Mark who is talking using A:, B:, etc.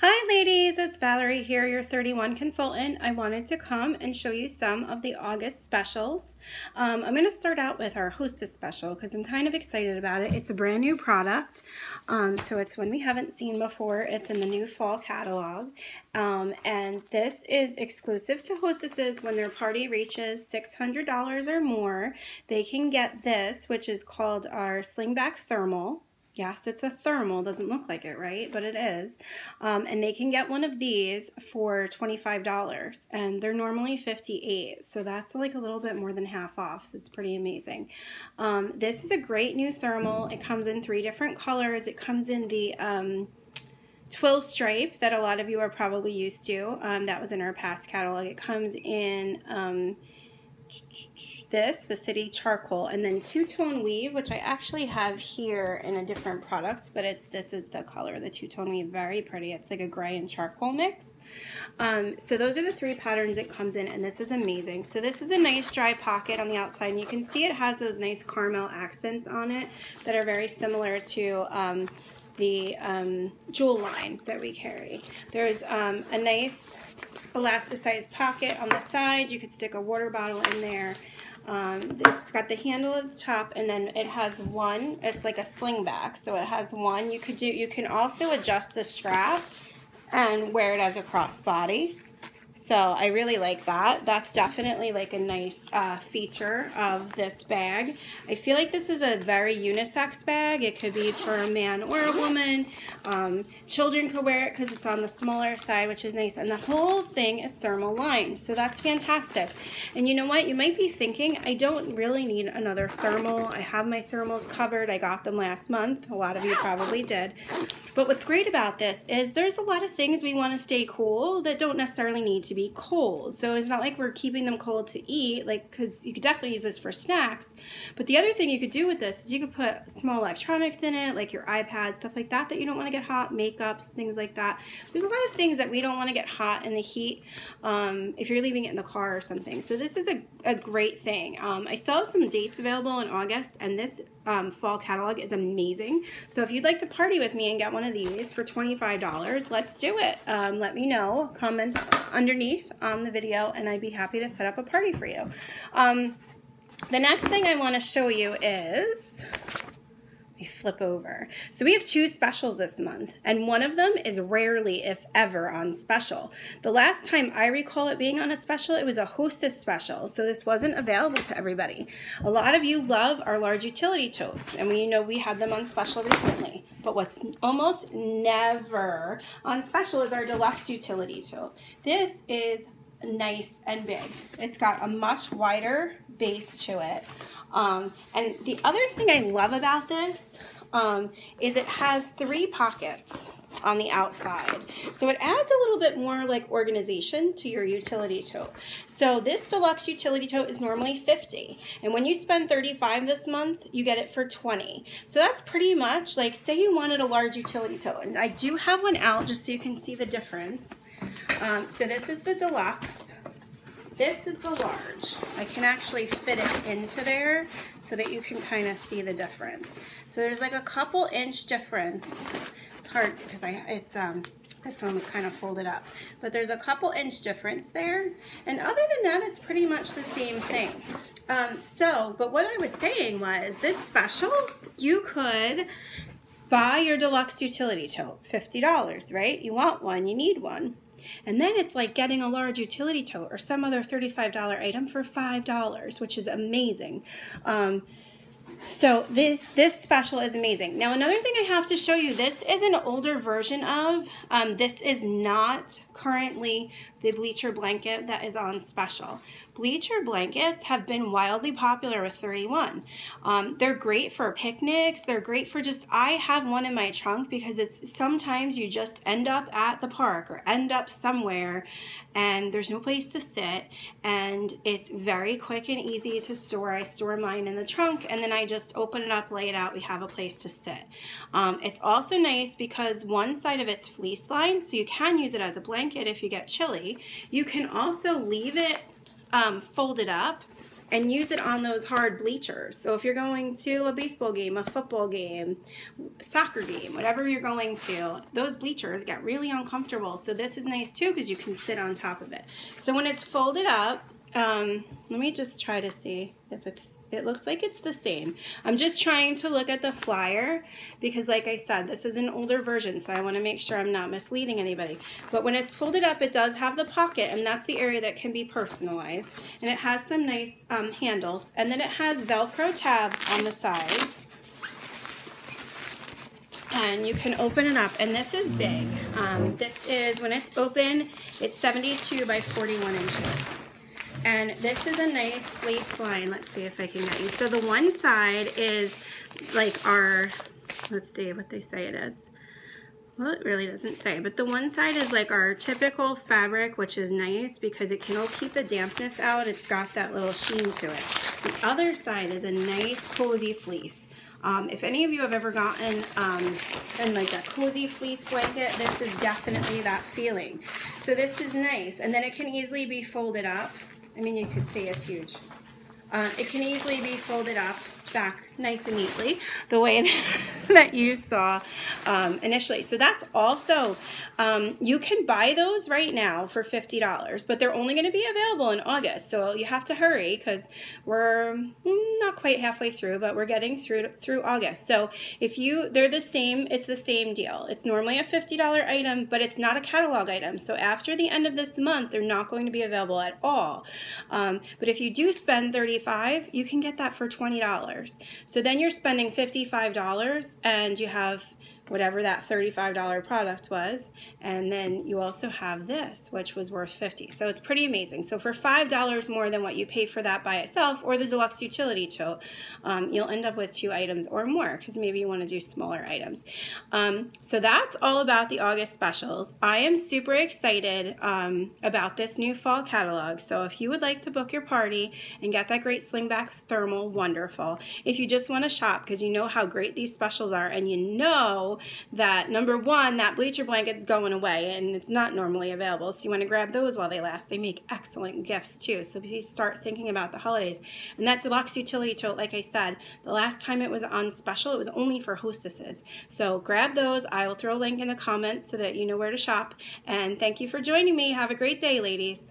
A: Hi ladies, it's Valerie here, your 31 consultant. I wanted to come and show you some of the August specials. Um, I'm going to start out with our Hostess special because I'm kind of excited about it. It's a brand new product, um, so it's one we haven't seen before. It's in the new fall catalog, um, and this is exclusive to hostesses when their party reaches $600 or more. They can get this, which is called our Slingback Thermal. Yes, it's a thermal. Doesn't look like it, right? But it is. Um, and they can get one of these for $25. And they're normally 58 So that's like a little bit more than half off. So it's pretty amazing. Um, this is a great new thermal. It comes in three different colors. It comes in the... Um, twill stripe that a lot of you are probably used to. Um, that was in our past catalog. It comes in um, this, the City Charcoal, and then two-tone weave, which I actually have here in a different product, but it's this is the color, the two-tone weave, very pretty. It's like a gray and charcoal mix. Um, so those are the three patterns it comes in, and this is amazing. So this is a nice dry pocket on the outside, and you can see it has those nice caramel accents on it that are very similar to um, the um, Jewell line that we carry. There's um, a nice elasticized pocket on the side. You could stick a water bottle in there. Um, it's got the handle at the top and then it has one, it's like a sling back. So it has one, you could do, you can also adjust the strap and wear it as a crossbody. So I really like that. That's definitely like a nice uh, feature of this bag. I feel like this is a very unisex bag. It could be for a man or a woman. Um, children could wear it because it's on the smaller side, which is nice. And the whole thing is thermal lined, so that's fantastic. And you know what? You might be thinking, I don't really need another thermal. I have my thermals covered. I got them last month. A lot of you probably did. But what's great about this is there's a lot of things we want to stay cool that don't necessarily need to be cold. So it's not like we're keeping them cold to eat, like, because you could definitely use this for snacks. But the other thing you could do with this is you could put small electronics in it, like your iPad, stuff like that, that you don't want to get hot, makeups, things like that. There's a lot of things that we don't want to get hot in the heat um, if you're leaving it in the car or something. So this is a, a great thing. Um, I still have some dates available in August, and this um, fall catalog is amazing. So if you'd like to party with me and get one of these for $25, let's do it. Um, let me know. Comment underneath on the video, and I'd be happy to set up a party for you. Um, the next thing I want to show you is we flip over. So we have two specials this month, and one of them is rarely, if ever, on special. The last time I recall it being on a special, it was a hostess special, so this wasn't available to everybody. A lot of you love our large utility totes, and we know we had them on special recently. But what's almost never on special is our deluxe utility tote. This is nice and big. It's got a much wider base to it. Um, and the other thing I love about this um, is it has three pockets on the outside. So it adds a little bit more like organization to your utility tote. So this deluxe utility tote is normally 50 and when you spend 35 this month, you get it for 20. So that's pretty much like say you wanted a large utility tote and I do have one out just so you can see the difference. Um, so this is the deluxe. This is the large. I can actually fit it into there so that you can kind of see the difference. So there's like a couple inch difference. Because I it's um this one was kind of folded up. But there's a couple inch difference there. And other than that, it's pretty much the same thing. Um, so, but what I was saying was this special, you could buy your deluxe utility tote, $50, right? You want one, you need one. And then it's like getting a large utility tote or some other $35 item for $5, which is amazing. Um, so this this special is amazing. Now another thing I have to show you, this is an older version of, um, this is not currently the bleacher blanket that is on special. Bleacher blankets have been wildly popular with 31. Um, they're great for picnics. They're great for just, I have one in my trunk because it's sometimes you just end up at the park or end up somewhere and there's no place to sit and it's very quick and easy to store. I store mine in the trunk and then I just open it up, lay it out, we have a place to sit. Um, it's also nice because one side of it's fleece lined so you can use it as a blanket if you get chilly. You can also leave it um, folded up and use it on those hard bleachers. So if you're going to a baseball game, a football game, soccer game, whatever you're going to, those bleachers get really uncomfortable. So this is nice too because you can sit on top of it. So when it's folded up, um, let me just try to see if it's it looks like it's the same. I'm just trying to look at the flyer because like I said, this is an older version, so I want to make sure I'm not misleading anybody. But when it's folded up, it does have the pocket, and that's the area that can be personalized. And it has some nice um, handles, and then it has Velcro tabs on the sides. And you can open it up, and this is big. Um, this is, when it's open, it's 72 by 41 inches. And this is a nice fleece line. Let's see if I can get you. So the one side is like our, let's see what they say it is. Well, it really doesn't say, but the one side is like our typical fabric, which is nice because it can all keep the dampness out. It's got that little sheen to it. The other side is a nice cozy fleece. Um, if any of you have ever gotten um, in like a cozy fleece blanket, this is definitely that feeling. So this is nice. And then it can easily be folded up I mean, you could see it's huge. Uh, it can easily be folded up back nice and neatly the way that you saw um, initially. So that's also, um, you can buy those right now for $50, but they're only going to be available in August. So you have to hurry because we're mm, not quite halfway through, but we're getting through through August. So if you, they're the same, it's the same deal. It's normally a $50 item, but it's not a catalog item. So after the end of this month, they're not going to be available at all. Um, but if you do spend 35 you can get that for $20. So then you're spending $55 and you have whatever that $35 product was. And then you also have this, which was worth 50 So it's pretty amazing. So for $5 more than what you pay for that by itself or the deluxe utility tote, um, you'll end up with two items or more because maybe you want to do smaller items. Um, so that's all about the August specials. I am super excited um, about this new fall catalog. So if you would like to book your party and get that great slingback thermal, wonderful. If you just want to shop because you know how great these specials are and you that number one, that bleacher blanket's going away and it's not normally available. So you want to grab those while they last. They make excellent gifts too. So please start thinking about the holidays. And that deluxe utility tote, like I said, the last time it was on special, it was only for hostesses. So grab those. I will throw a link in the comments so that you know where to shop. And thank you for joining me. Have a great day, ladies.